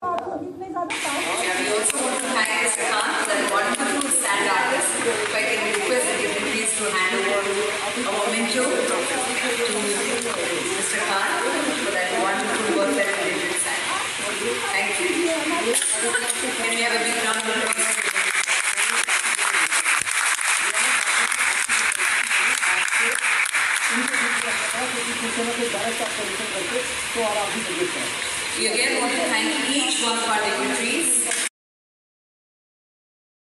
you. Applause? We again thank each one dignitaries